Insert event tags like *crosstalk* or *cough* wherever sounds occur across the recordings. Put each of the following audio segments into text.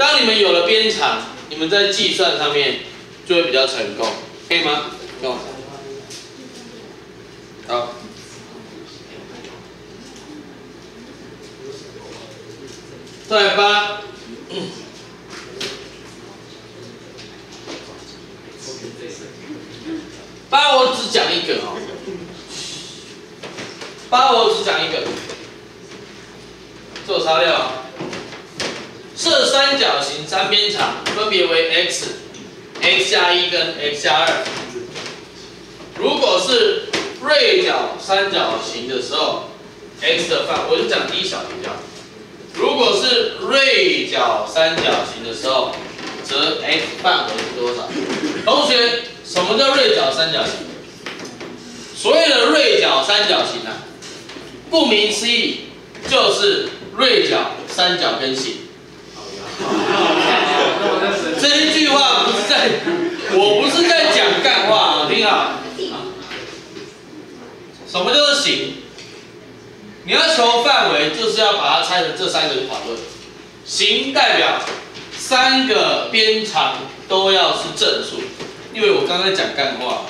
当你们有了边长，你们在计算上面就会比较成功，可以吗？用。好。再八。八我只讲一个哦。八我只讲一个。做材料。设三角形三边长分别为 x，x 加一跟 x 加二。如果是锐角三角形的时候，x 的范，我就讲第一小比较。如果是锐角三角形的时候，则 x 范围是多少？同学，什么叫锐角三角形？所谓的锐角三角形啊，顾名思义，就是锐角三角根形。*laughs* 这一句话不是在，我不是在讲干话，听好。什么叫做形？你要求范围，就是要把它拆成这三个讨论。形代表三个边长都要是正数，因为我刚才讲干话。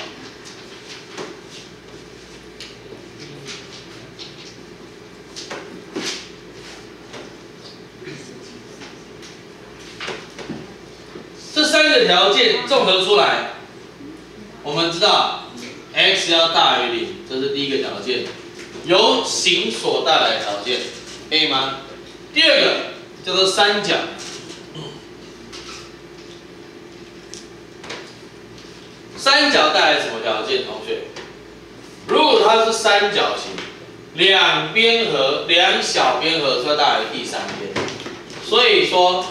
这这个条件综合出来，我们知道 x 要大于零，这是第一个条件，由形所带来的条件，可以吗？第二个叫做三角，三角带来什么条件？同学，如果它是三角形，两边和两小边和要大于第三边，所以说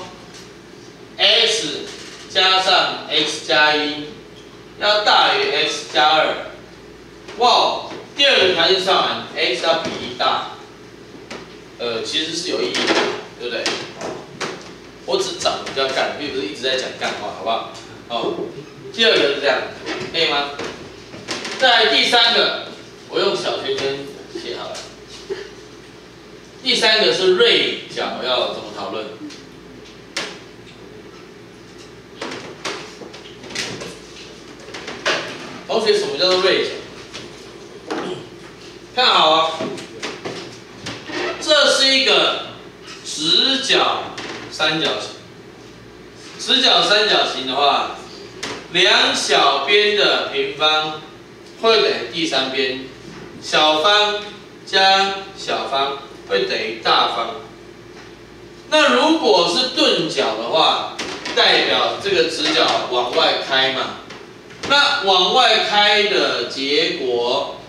x。加上 x 加一要大于 x 加二，哇！第二个条件算完，x 要比一大，呃，其实是有意义的，对不对？我只找比较干，并不是一直在讲干话，好不好？哦，第二个是这样，可以吗？再来第三个，我用小圈圈写好了。第三个是锐角，要怎么讨论？同学，什么叫做锐角？看好啊，这是一个直角三角形。直角三角形的话，两小边的平方会等于第三边，小方加小方会等于大方。那如果是钝角的话，代表这个直角往外开嘛？那往外开的结果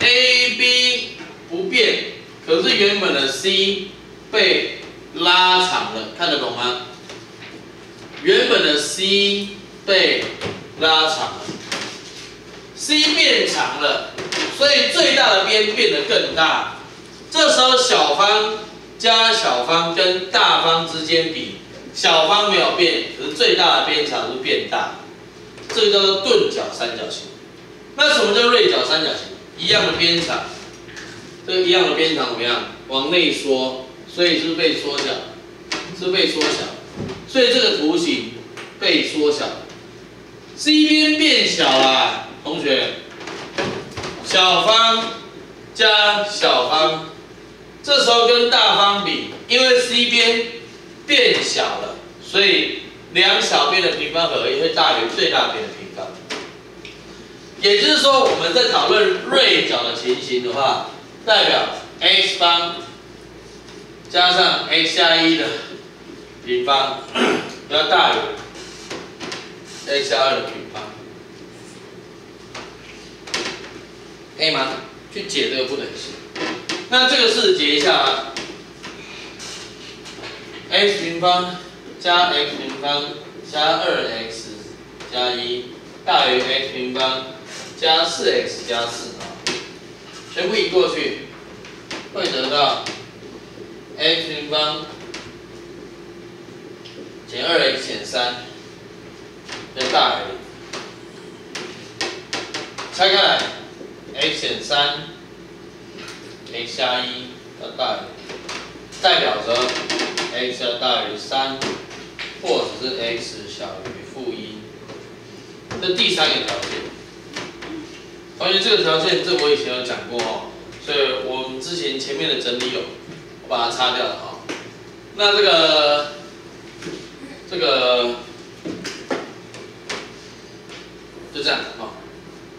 ，A、B 不变，可是原本的 C 被拉长了，看得懂吗？原本的 C 被拉长了，C 变长了，所以最大的边变得更大。这时候小方加小方跟大方之间比，小方没有变，可是最大的边长是变大。这个叫做钝角三角形。那什么叫锐角三角形？一样的边长，这个一样的边长怎么样？往内缩，所以是被缩小，是被缩小，所以这个图形被缩小。C 边变小了，同学，小方加小方，这时候跟大方比，因为 C 边变小了，所以。两小边的平方和也会大于最大边的平方，也就是说，我们在讨论锐角的情形的话，代表 x 方加上 x 加一的平方 *coughs* 要大于 x 加二的平方，可以吗？去解这个不等式，那这个式解一下啊，x 平方。加 x 平方加二 x 加一大于 x 平方加四 x 加四啊，全部移过去，会得到 x 平方减二 x 减三要大于，拆开来 x 减三 x 加一要大于，代表着 x 要大于三。或者是 x 小于负一，这第三个条件。关于这个条件，这我以前有讲过哦，所以我们之前前面的整理有，我把它擦掉了啊。那这个这个就这样啊。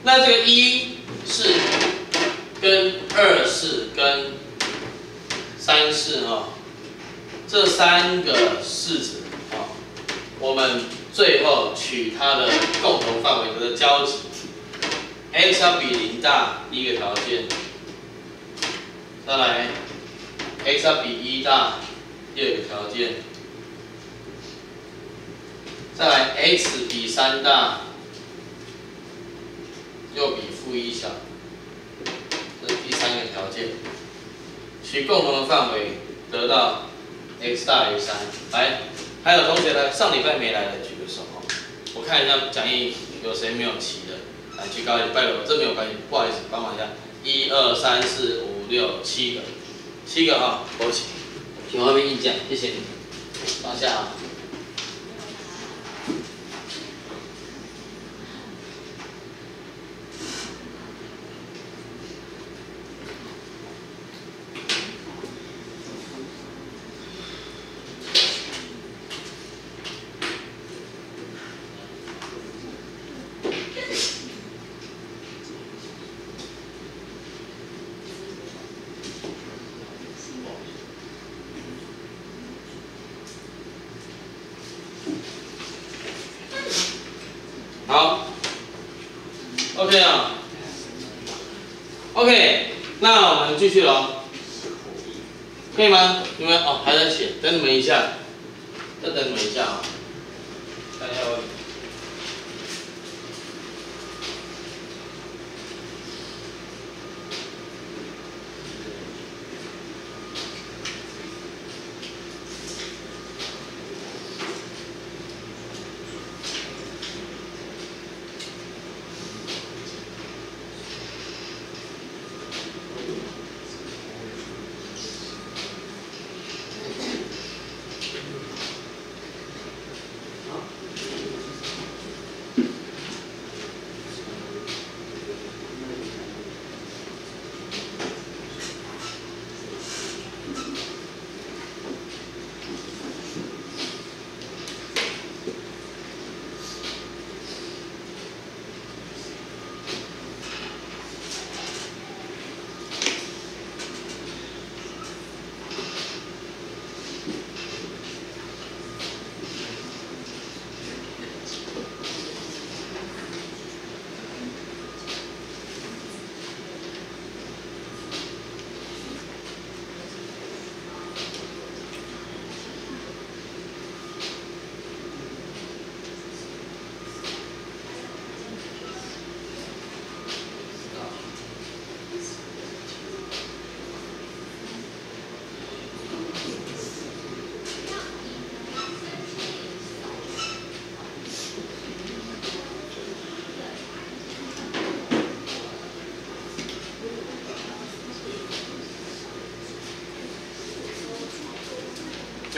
那这个一是跟二是跟三是哈，这三个式子啊，我们最后取它的共同范围的交集。x 要比零大，第一个条件。再来，x 要比一大，第二个条件。再来，x 比三大，又比负一小，这是第三个条件。取共同的范围，得到 x 大于三。来，还有同学来，上礼拜没来的举个手哦，我看一下讲义有谁没有齐的。来，举高一点，拜托，这没有关系，不好意思，帮忙一下，一二三四五六七个，七个哈，勾起，请外面一讲，谢谢你，放下啊。好这样，OK，那我们继续喽，可以吗？你们哦还在写，等你们一下，再等你们一下啊，一下我。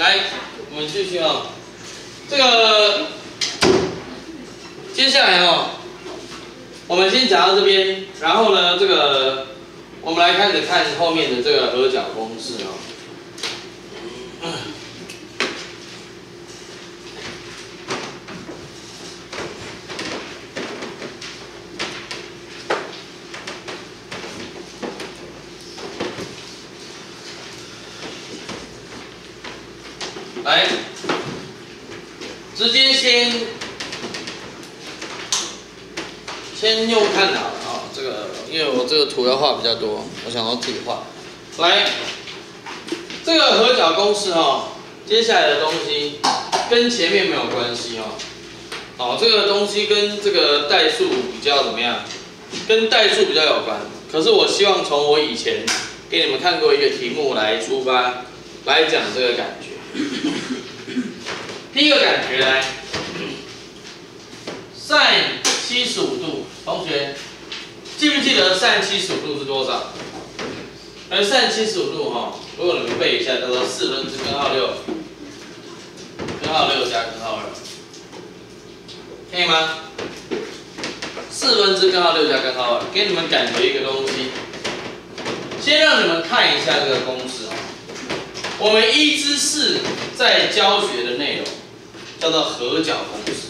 来，我们继续啊。这个接下来哦，我们先讲到这边，然后呢，这个我们来开始看后面的这个合角公式哦。来，直接先先用看好了啊，这个因为我这个图要画比较多，我想要自己画。来，这个合角公式哈，接下来的东西跟前面没有关系哦。哦，这个东西跟这个代数比较怎么样？跟代数比较有关。可是我希望从我以前给你们看过一个题目来出发，来讲这个感觉。第一个感觉来，sin 七十五度，同学记不记得 sin 七十五度是多少？而 sin 七十五度哈，如果你们背一下，叫做四分之根号六，根号六加根号二，可以吗？四分之根号六加根号二，给你们感觉一个东西，先让你们看一下这个公式啊。我们一至四在教学的内容叫做合角公式，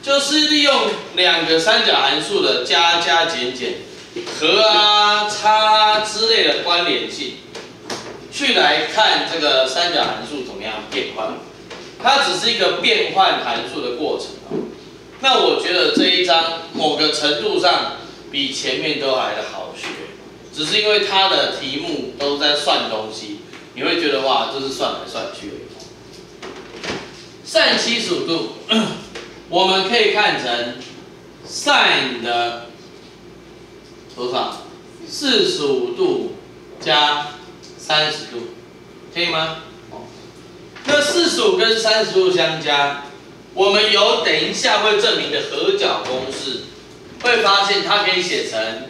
就是利用两个三角函数的加加减减、和啊、差之类的关联性。去来看这个三角函数怎么样变换，它只是一个变换函数的过程啊。那我觉得这一章某个程度上比前面都来的好学，只是因为它的题目都在算东西，你会觉得哇，这是算来算去。Sin 七十度，*coughs* 我们可以看成 sin 的多少？四十五度加。三十度，可以吗？那四十五跟三十度相加，我们有等一下会证明的合角公式，会发现它可以写成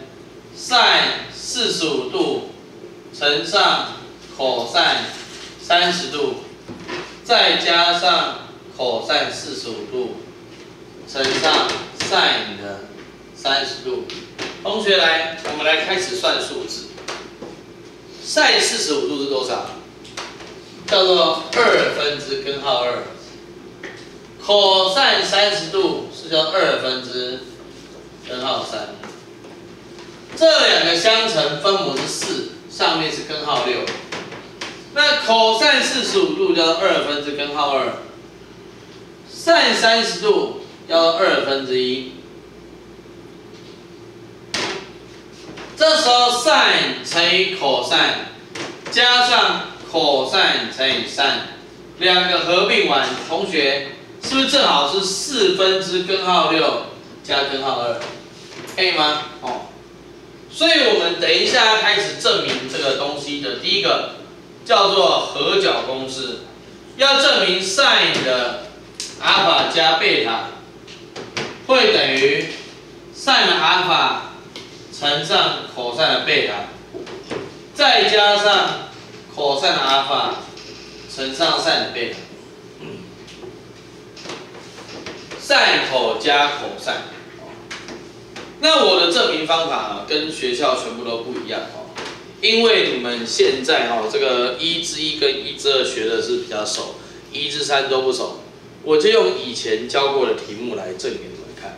sin 四十五度乘上 cos 三十度，再加上 cos 四十五度乘上 sin 的三十度。同学来，我们来开始算数字。sin 四十五度是多少？叫做二分之根号二。cos 三十度是叫二分之根号三。这两个相乘分母是四，上面是根号六。那 cos 四十五度叫做二分之根号二。Sin 三十度要二分之一。这时候 sin 乘以 cos 加上 cos 乘以 sin，两个合并完，同学是不是正好是四分之根号六加根号二，可以吗？哦，所以我们等一下开始证明这个东西的第一个叫做合角公式，要证明 sin 的阿尔法加贝塔会等于 sin 阿尔法。乘上 cos 的贝塔，再加上 cos 阿尔法乘上 sin 贝塔，sin 口加 cos。那我的证明方法啊，跟学校全部都不一样哦，因为你们现在哦，这个一之一跟一之二学的是比较熟，一之三都不熟，我就用以前教过的题目来证给你们看。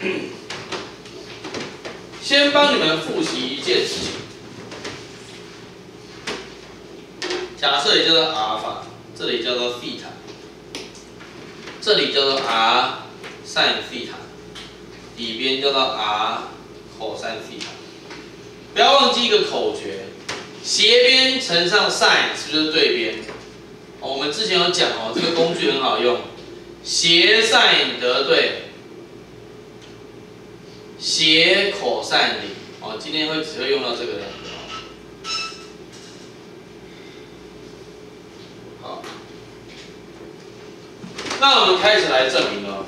*clears throat* 先帮你们复习一件事情。假设也叫做阿尔法，这里叫做西塔，这里叫做 r sin 西塔，底边叫做 r cos 西塔。不要忘记一个口诀，斜边乘上 sin 是不是对边？我们之前有讲哦，这个工具很好用，斜 sin 得对。斜口散零，哦，今天会只会用到这个两个，好，那我们开始来证明了。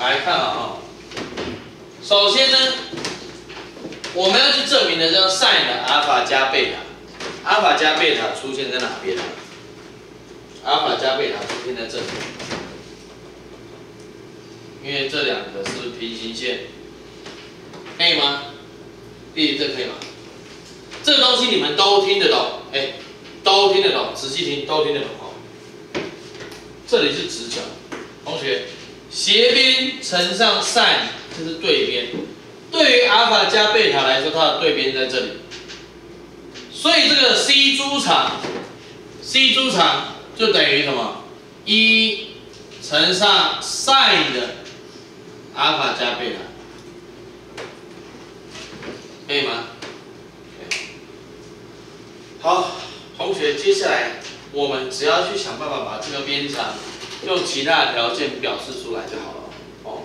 来看啊，首先呢，我们要去证明的叫 sin 的阿尔法加贝塔，阿尔法加贝塔出现在哪边呢？阿尔法加贝塔出现在这里，因为这两个是可以吗？弟弟，这可以吗？这东西你们都听得懂，哎，都听得懂，仔细听，都听得懂哦。这里是直角，同学。斜边乘上 sin 就是对边，对于阿尔法加贝塔来说，它的对边在这里，所以这个 c 诸场，c 诸场就等于什么？一乘上 sin 的阿尔法加贝塔，可以吗？好，同学，接下来我们只要去想办法把这个边长用其他的条件表示出来就好了。哦，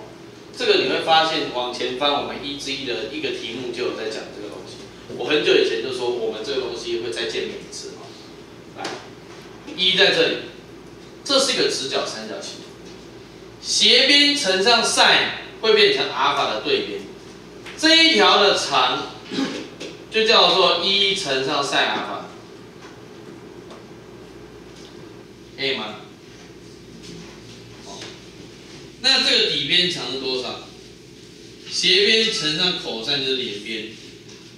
这个你会发现往前翻，我们一之一的一个题目就有在讲这个东西。我很久以前就说我们这个东西会再见面一次。哦，来，一在这里，这是一个直角三角形，斜边乘上 sin 会变成阿尔法的对边，这一条的长 *coughs* 就叫做一乘上 sin 阿尔法。可以吗？好，那这个底边长是多少？斜边乘上 cos 就是连边。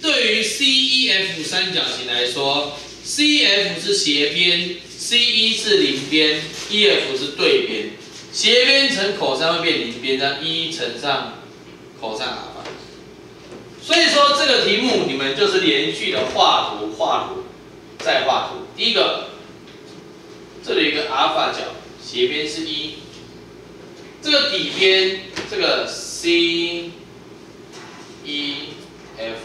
对于 CEF 三角形来说，CF 是斜边，CE 是邻边，EF 是对边。斜边乘 cos 会变邻边，那一乘上 cos 阿。所以说这个题目你们就是连续的画图，画图，再画图。第一个。这里一个阿尔法角，斜边是一，这个底边这个 C E F，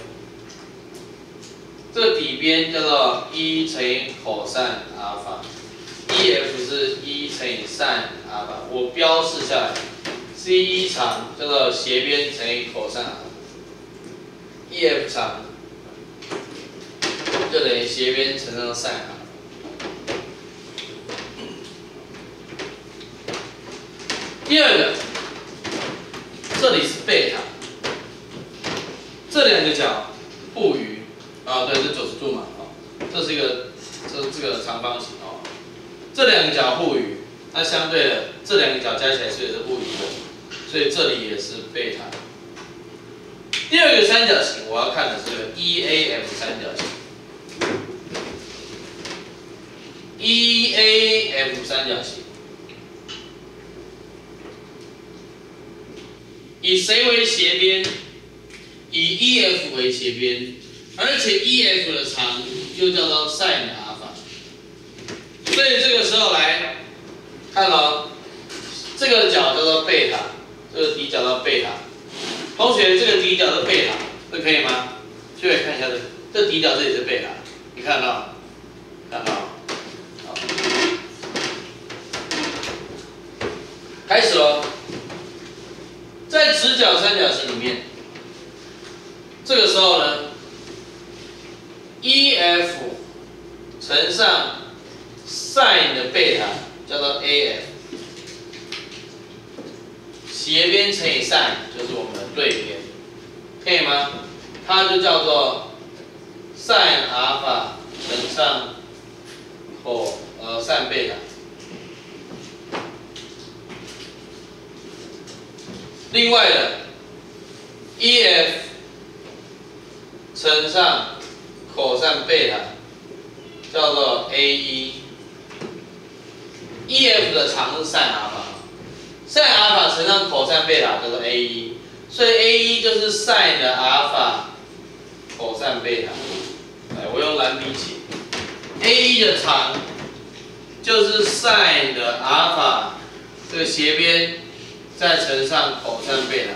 这个底边叫做一乘以 cos 阿尔法，E F 是一乘以 sin 阿尔法，我标示下来，C 一长叫做斜边乘以 cos 阿尔法，E F 长就等于斜边乘上 sin 阿。第二个，这里是贝塔，这两个角互余。啊，对，是九十度嘛，哦，这是一个这这个长方形哦，这两个角互余，那相对的这两个角加起来是也是互余的，所以这里也是贝塔。第二个三角形我要看的是 EAF 三角形，EAF 三角形。以谁为斜边？以 EF 为斜边，而且 EF 的长又叫做 sin 阿尔法。所以这个时候来看了，这个角叫做贝塔，这个底角叫贝塔。同学，这个底角是贝塔，这可以吗？就来看一下这，这底角这里是贝塔，你看到？看到？好，开始喽。在直角三角形里面，这个时候呢，EF 乘上 sin 的贝塔叫做 AF，斜边乘以 sin 就是我们的对边，可以吗？它就叫做 sin 阿尔法乘上 cos 呃扇贝塔。另外的，EF 乘上 cos 贝塔叫做 AE，EF 的长是 sin 阿尔法，sin 阿尔法乘上 cos 贝塔叫做 a 一所以 a 一就是 sin 的阿尔法 cos 贝塔。来，我用蓝笔写，a 一的长就是 sin 的阿尔法这个斜边。再乘上口散贝塔，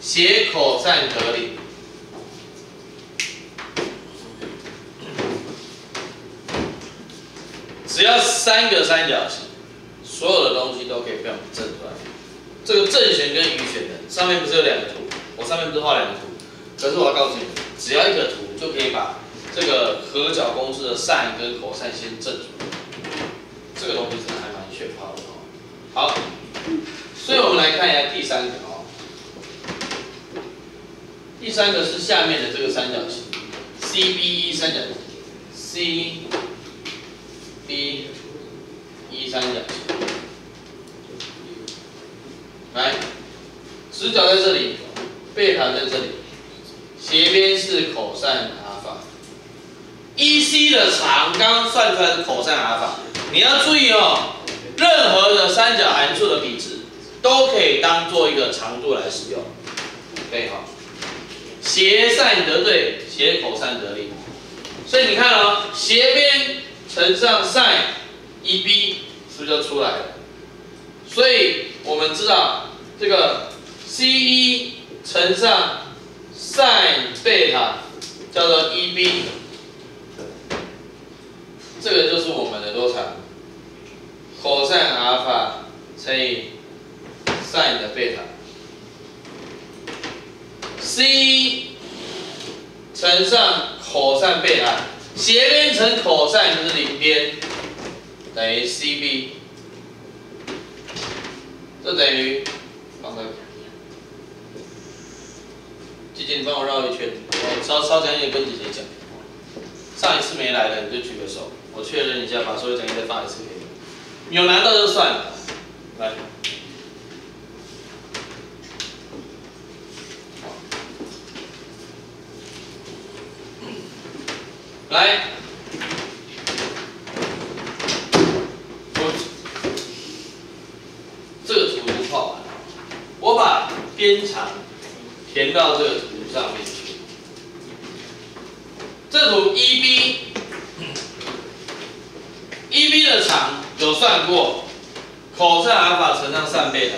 斜口散得零。只要三个三角形，所有的东西都可以被我们证出来。这个正弦跟余弦的上面不是有两个图？我上面不是画两个图？可是我要告诉你，只要一个图就可以把这个合角公式的 sin 跟 cos 先证出来。这个东西真的还蛮炫炮的哦。好。所以我们来看一下第三个哦，第三个是下面的这个三角形，CBE 三角形，CBE 三角形，来，直角在这里，贝塔在这里，斜边是 cos 阿尔法，EC 的长刚算出来是 cos 阿尔法，你要注意哦，任何的三角函数的比值。都可以当做一个长度来使用，可以哈。斜散得对，斜口散得力。所以你看哦，斜边乘上 sin EB 是不是就出来了？所以我们知道这个 CE 乘上 sin 贝塔叫做 EB，这个就是我们的多长？cos 阿尔法。乘以 sin 的贝塔，c 乘上 cos 贝塔，斜边乘 cos 就是邻边，等于 cb，这等于，放在，姐姐你帮我绕一圈，我稍稍讲一点跟姐姐讲，上一次没来的你就举个手，我确认一下，把所有讲义再发一次给你，有难到就算了，来。来，我这个图画完了，我把边长填到这个图上面去。这图 EB，EB 的长有算过，cos 阿尔法乘上 sin 贝塔。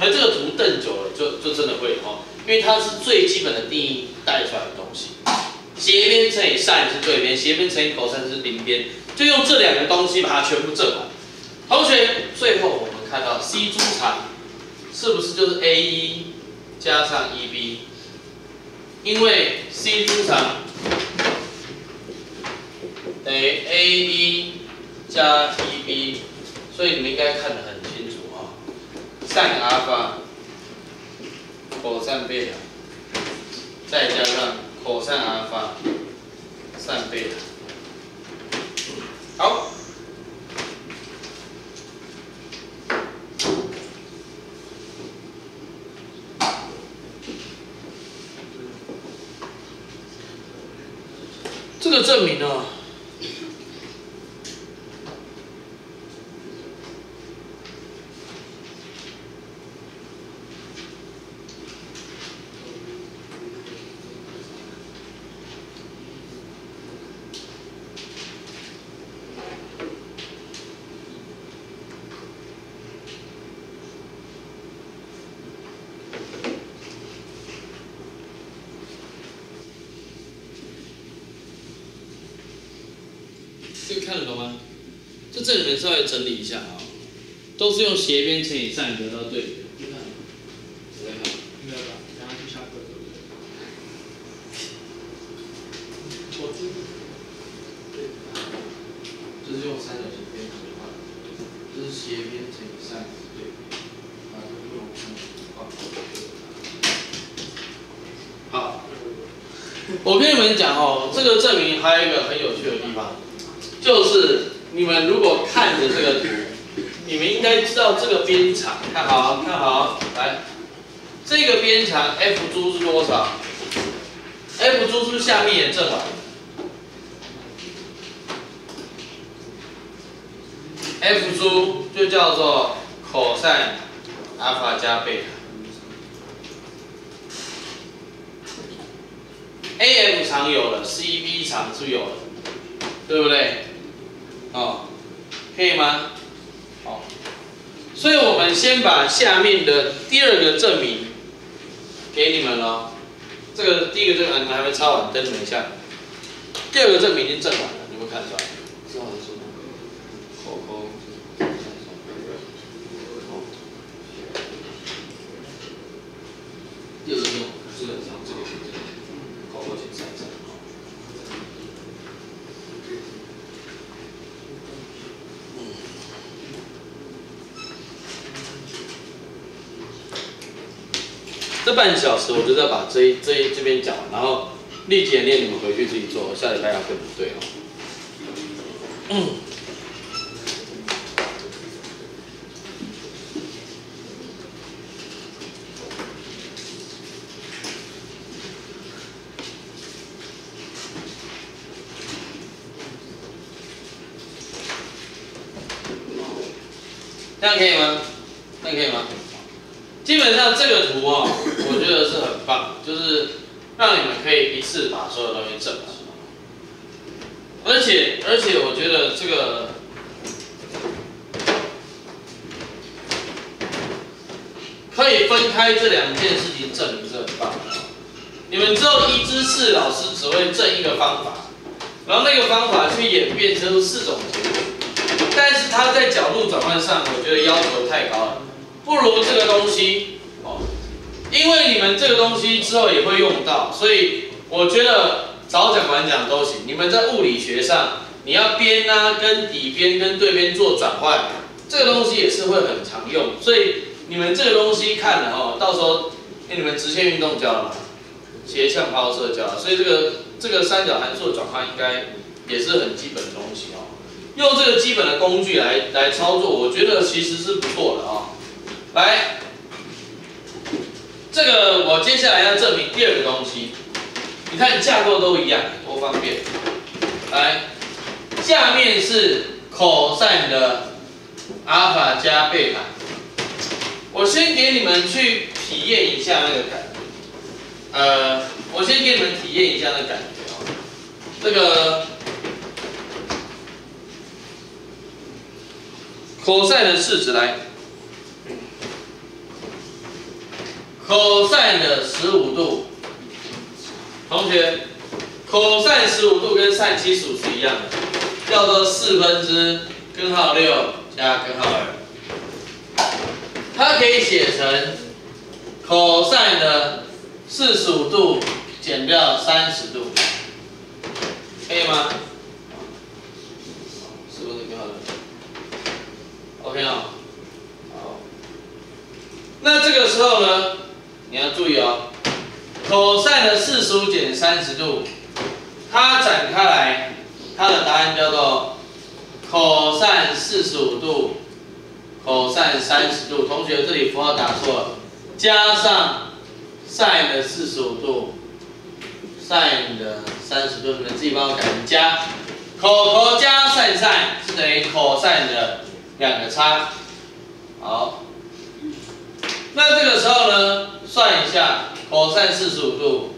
而这个图瞪久了，就就真的会哦，因为它是最基本的定义带出来的东西。斜边乘以 sin 是对边，斜边乘以 cos 是邻边，就用这两个东西把它全部证完。同学，最后我们看到 C 珠长是不是就是 a 一加上 EB？因为 C 珠长等于 a 一加 EB，所以你们应该看得很清楚啊。sin 阿尔法，cos 贝塔，再加上 cos 阿尔法，sin 贝塔。好，这个证明呢得懂吗？这里面稍微整理一下啊，都是用斜边乘以三得到对比。就是用三角形边乘的话，这是斜边乘以 sin 对比，啊，就用好，我跟你们讲哦，这个证明还有一个很有趣的地方。就是你们如果看着这个图，你们应该知道这个边长，看好看好，来，这个边长 F 珠是多少？F 珠是不是下面也正完？F 珠就叫做 cos 阿尔法加贝塔常有了，CB 常是有了，对不对？哦，可以吗？好，所以我们先把下面的第二个证明给你们了。这个第一个证明还没抄完，等你们一下。第二个证明已经证完了，你们看出来？半小时，我就要把这一这一这边讲完，然后立即演练，你们回去自己做，下礼拜要跟不对哦。嗯。这样可以吗？这样可以吗？基本上这个图哦，我觉得是很棒，就是让你们可以一次把所有东西整完。而且而且我觉得这个可以分开这两件事情证明是很棒的。你们之后一知识老师只会证一个方法，然后那个方法去演变出四种结果，但是它在角度转换上，我觉得要求太高了，不如这个东西哦，因为你们这个东西之后也会用到，所以我觉得早讲晚讲都行。你们在物理学上，你要边啊跟底边跟对边做转换，这个东西也是会很常用，所以你们这个东西看了哦，到时候给你们直线运动教了，斜向抛射教了，所以这个。这个三角函数转换应该也是很基本的东西哦。用这个基本的工具来来操作，我觉得其实是不错的啊。来，这个我接下来要证明第二个东西。你看架构都一样，多方便。来，下面是 cos 的阿尔法加贝塔。我先给你们去体验一下那个感觉。呃，我先给你们体验一下那感觉。这个 cos 的式子来，cos 的十五度，同学，cos 十五度跟 sin 七十五是一样的，叫做四分之根号六加根号二，它可以写成 cos 的四十五度减掉三十度。可以吗？是不是挺好的？OK 啊，好。那这个时候呢，你要注意哦，cos 的四十五减三十度，它展开来，它的答案叫做 cos 四十五度，cos 三十度。同学这里符号打错了，加上 sin 的四十五度。sin 的三十度，你们自己帮我改成加，cos 加 sin sin 是等于 cos 的两个差。好，那这个时候呢，算一下 cos 四十五度，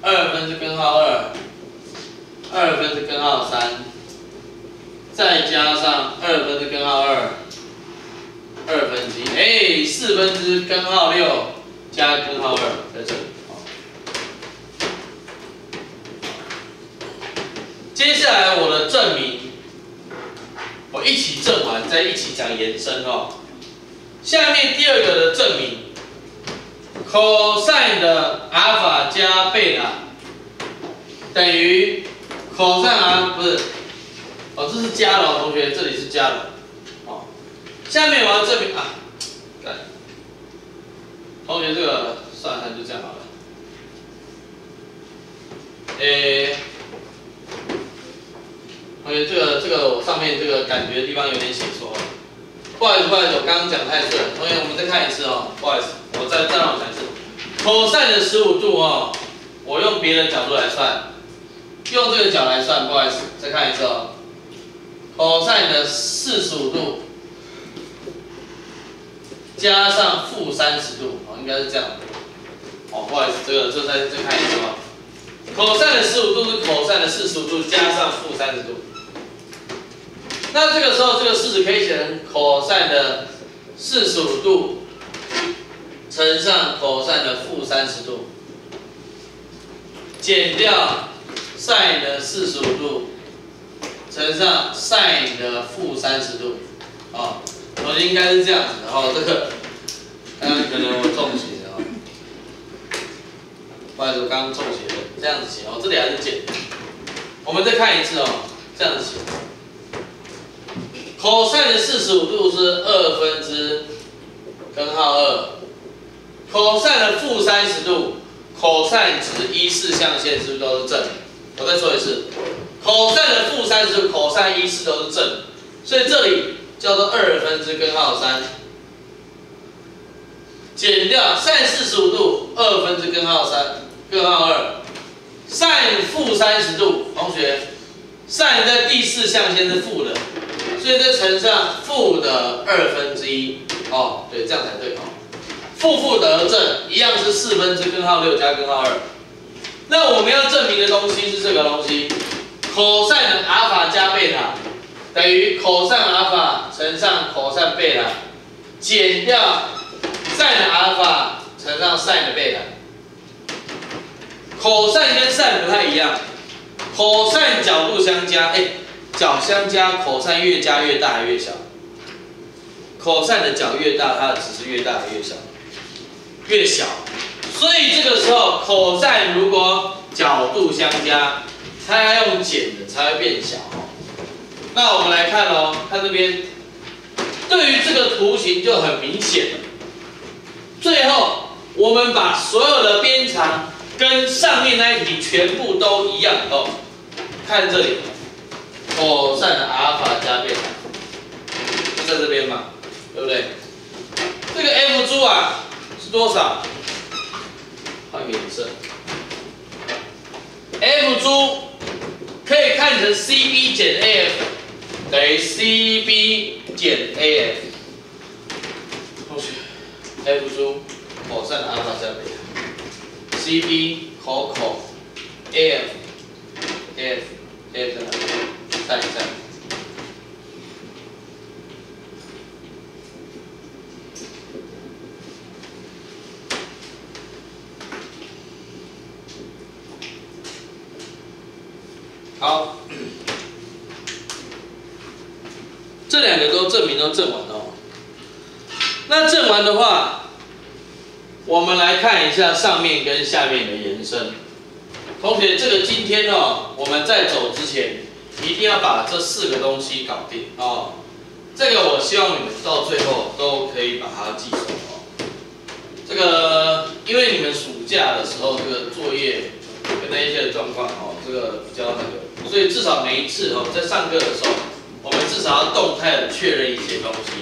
二分之根号二，二分之根号三，再加上二分之根号二，二分之一，哎，四分之根号六加根号二在这里。接下来我的证明，我一起证完，再一起讲延伸哦。下面第二个的证明，cos 的阿尔法加贝塔等于 cos 啊，不是，哦，这是加了，同学，这里是加了，哦。下面我要证明啊，对，同学这个算了，就这样好了，诶。同学，这个这个我上面这个感觉的地方有点写错了，不好意思，不好意思，我刚刚讲太顺。同学，我们再看一次哦，不好意思，我再再让我讲一次。cos 的十五度哦，我用别的角度来算，用这个角来算，不好意思，再看一次哦。cos 的四十五度加上负三十度，哦，应该是这样。哦，不好意思，这个这再再看一次哦。cos 的十五度是 cos 的四十五度加上负三十度。那这个时候，这个式子可以写成 cos 的四十五度乘上 cos 的负三十度，减掉 sin 的四十五度乘上 sin 的负三十度，啊，我应该是这样子的哦。这个刚刚可能我重写的哦，不好意思，我刚刚重写了，这样子写哦，这里还是减。我们再看一次哦，这样子写。Cos 的四十五度是二分之根号二，cos 的负三十度，cos 值一四象限是不是都是正？我再说一次，cos 的负三十度，cos 一四都是正，所以这里叫做二分之根号三，减掉 sin 四十五度，二分之根号三，根号二，sin 负三十度，同学，sin 在第四象限是负的。所以再乘上负的二分之一，哦，对，这样才对哦。负负得正，一样是四分之根号六加根号二。那我们要证明的东西是这个东西，cos 的阿尔法加贝塔等于 cos 阿尔法乘上 cos 贝塔减掉 sin 阿尔法乘上 sin 贝塔。cos 跟 sin 不太一样 cos 角度相加，哎，角相加，cos 越加越大越小？cos 的角越大，它的值是越大还越小？越小。所以这个时候，cos 如果角度相加，它要用减的才会变小。那我们来看哦，看这边，对于这个图形就很明显了。最后，我们把所有的边长跟上面那一题全部都一样哦。看这里，cos 的阿尔法加贝塔，就在这边嘛，对不对？这个 f 珠啊是多少？换个颜色，f 珠可以看成 cb 减 af 等于 cb 减 af。同学，f 珠 cos 的阿尔法加贝塔，cb cos af f 好，这两个都证明都证完了。那证完的话，我们来看一下上面跟下面的延伸。同学，这个今天哦，我们在走之前，一定要把这四个东西搞定哦。这个我希望你们到最后都可以把它记住哦。这个，因为你们暑假的时候，这个作业跟那一些的状况哦，这个比较那个。所以至少每一次哦，在上课的时候，我们至少要动态的确认一些东西，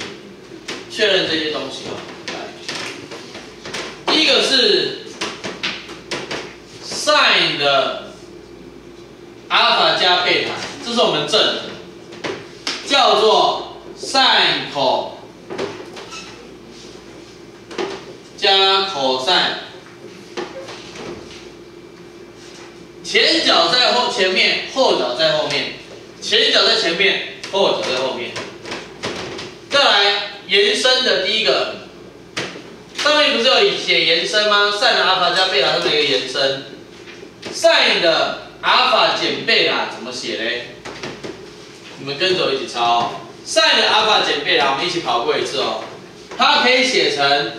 确认这些东西哦。来，第一个是 sin 的阿尔法加贝塔，这是我们正，叫做 sin cos 加 cos。前脚在后前面，后脚在后面，前脚在前面，后脚在后面。再来延伸的第一个，上面不是有写延伸吗？sin 的阿尔法加贝塔是一个延伸，sin 的阿尔法减贝塔怎么写嘞？你们跟着我一起抄，sin 的阿尔法减贝塔，我们一起跑过一次哦。它可以写成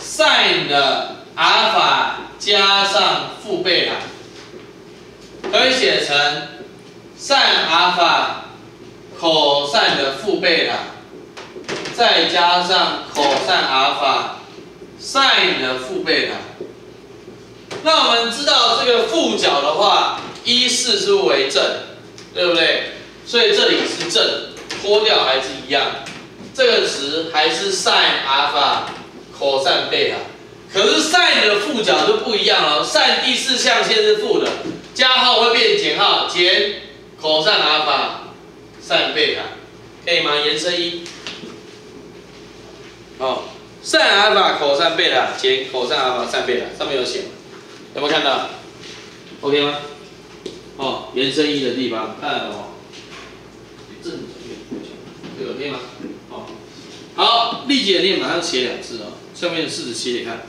sin 的阿尔法加上负贝塔。可以写成 sin 阿尔法 cos 的负贝塔，再加上 cos 阿尔法 sin 的负贝塔。那我们知道这个负角的话，一四是为正，对不对？所以这里是正，脱掉还是一样，这个值还是 sin 阿尔法 cos 贝塔。可是 sin 的负角就不一样了，sin 第四象限是负的。加号会变减号，减 cos 阿尔法 sin 贝塔，可以吗？延伸一，哦，sin 阿尔法 cos 贝塔减 cos 阿尔法 sin 贝塔，上面有写，有没有看到？OK 吗？哦，延伸一的地方，看哦，正这个可以吗？好，好，立即的念马上写两次哦，下面试着写你看。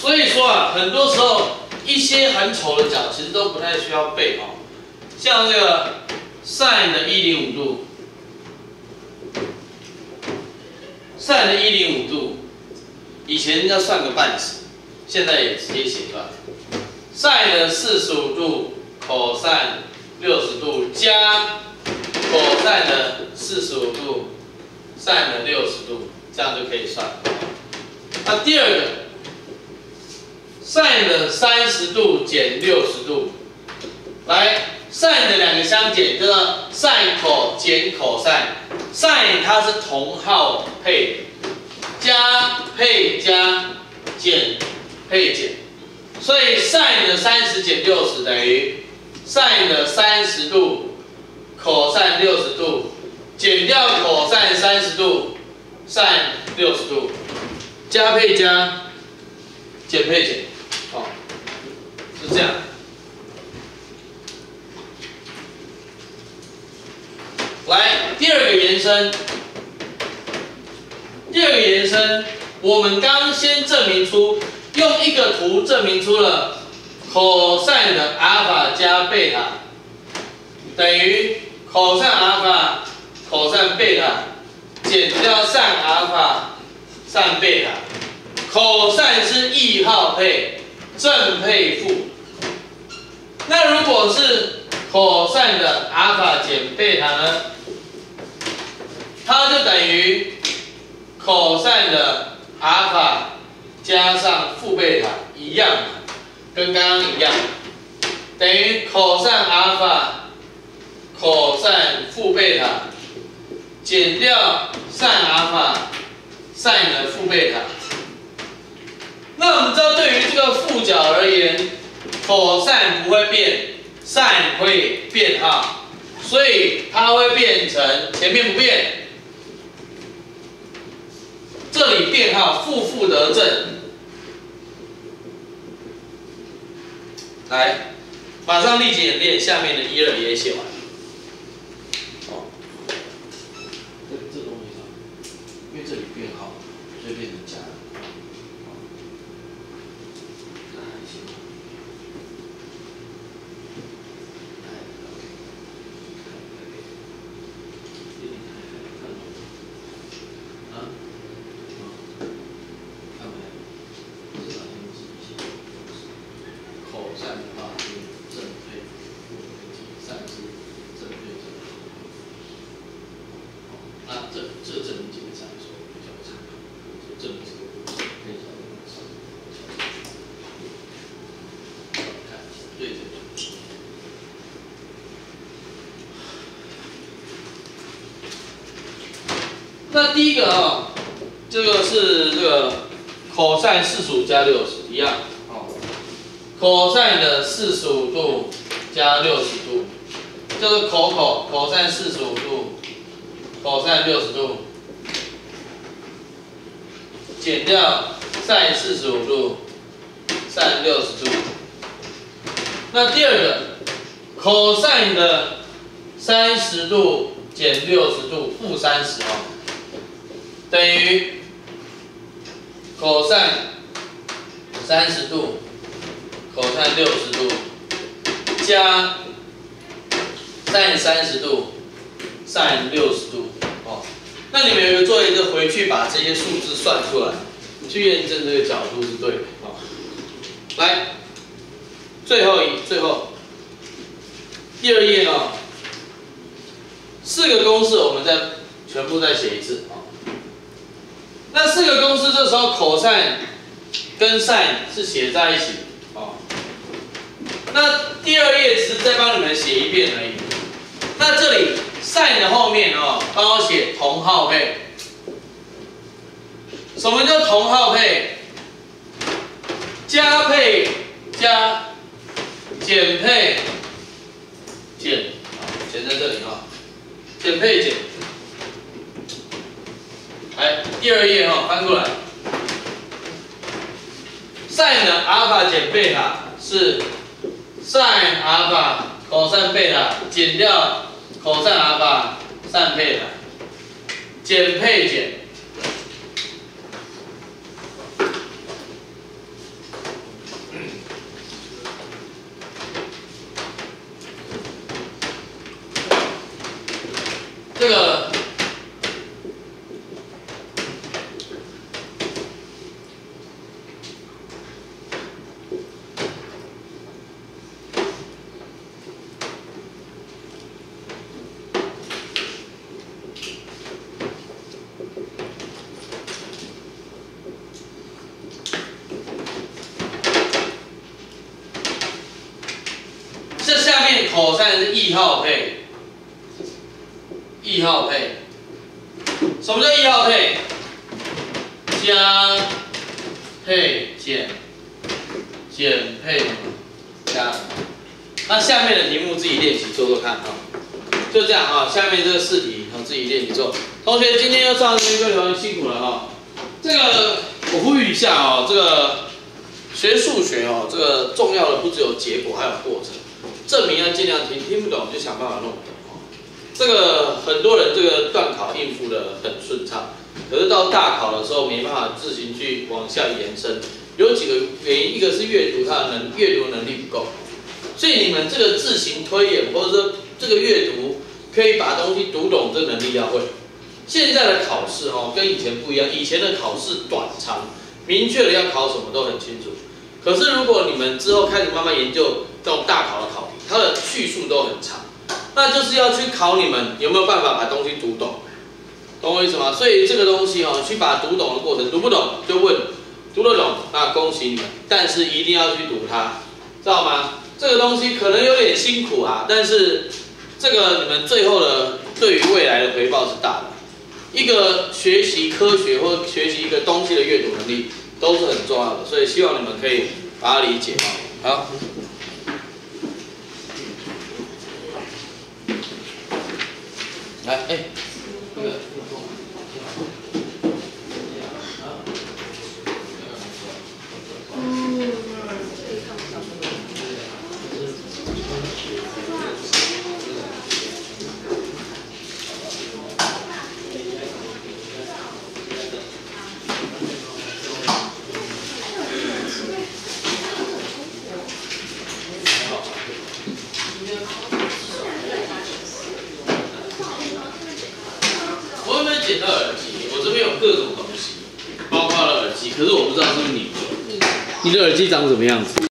所以说啊很多时候，一些很丑的角其实都不太需要背哦，像这个 sin 的105度，sin 的105度，以前要算个半尺，现在也直接写出来。sin 的45度，cos 60度加 cos 的45度，sin 的60度，这样就可以算。那第二个。Sin 的三十度减六十度，来，sin 的两个相减，叫做 sin cos 减 cos，sin 它是同号配，加配加减配减，所以 sin 的三十减六十等于 sin 的三十度 cos 六十度，减掉 cos 三十度 sin 六十度，加配加减配减。是这样，来，第二个延伸，第二个延伸，我们刚先证明出，用一个图证明出了 cos 的阿尔法加贝塔等于 cos 阿尔法 cos 贝塔减掉 sin 阿尔法 sin 贝塔，cos 是异号配，正配负。那如果是 cos 的阿尔法减贝塔呢？它就等于 cos 的阿尔法加上负贝塔一样，跟刚刚一样，等于 cos 阿尔法 cos 负贝塔减掉 sin 阿尔法 sin 的负贝塔。那我们知道，对于这个负角而言，cos 不会变扇会变哈，所以它会变成前面不变，这里变号负负得正。来，马上立即演练下面的一二也写完。哦，这这东西上，因为这里变号，所以变成加的。那第一个啊，这个是这个 cos 四十五加六十一样，哦，cos 的四十五度加六十度，这个 cos cos 四十五度，cos 六十度，减掉 sin 四十五度，sin 六十度。那第二个 cos 的三十度减六十度，负三十哦。等于 cos 三十度，cos 六十度，加 sin 三十度，sin 六十度，哦，那你们有没有做一个回去把这些数字算出来，去验证这个角度是对的，哦，来，最后一，最后第二页哦，四个公式我们再全部再写一次，哦。那四个公式这时候 cos 跟 sin 是写在一起，哦。那第二页只是再帮你们写一遍而已。那这里 sin 的后面哦，帮我写同号配。什么叫同号配？加配加，减配减，减在这里啊，减配减。来，第二页哈，翻过来。sin 的阿尔法减贝塔是 sin 阿尔法 cos 贝塔减掉 cos 阿尔法 sin 贝塔，减配减。这个。异号配，异号配，什么叫异号配？加配减，减配加。那下面的题目自己练习做做看啊，就这样啊。下面这个试题，我自己练习做。同学今天又上这边，各位同学辛苦了哈。这个我呼吁一下哦，这个学数学哦，这个重要的不只有结果，还有过程。证明要尽量听，听不懂就想办法弄懂。这个很多人这个段考应付的很顺畅，可是到大考的时候没办法自行去往下延伸，有几个原因，一个是阅读它的能阅读能力不够，所以你们这个自行推演或者说这个阅读可以把东西读懂，这能力要会。现在的考试哦跟以前不一样，以前的考试短长，明确的要考什么都很清楚，可是如果你们之后开始慢慢研究这种大考的考题，它的叙述都很长。那就是要去考你们有没有办法把东西读懂，懂我意思吗？所以这个东西哦，去把读懂的过程，读不懂就问，读得懂那恭喜你们，但是一定要去读它，知道吗？这个东西可能有点辛苦啊，但是这个你们最后的对于未来的回报是大的。一个学习科学或学习一个东西的阅读能力都是很重要的，所以希望你们可以把它理解好。哎，哎，那个。可是我不知道是不是你你的耳机长什么样子？